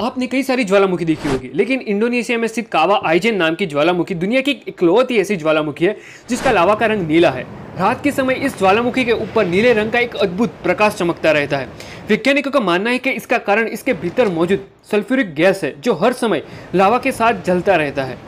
आपने कई सारी ज्वालामुखी देखी होगी, लेकिन इंडोनेशिया में स्थित कावा आइजेन नाम की ज्वालामुखी दुनिया की इकलौती ऐसी ज्वालामुखी है, जिसका लावा का रंग नीला है। रात के समय इस ज्वालामुखी के ऊपर नीले रंग का एक अद्भुत प्रकाश चमकता रहता है। वैज्ञानिकों का मानना है कि इसका कारण इसके भीतर मौजूद सल्फ्यूरिक गैस है, जो हर समय लावा के साथ जलता रहता है।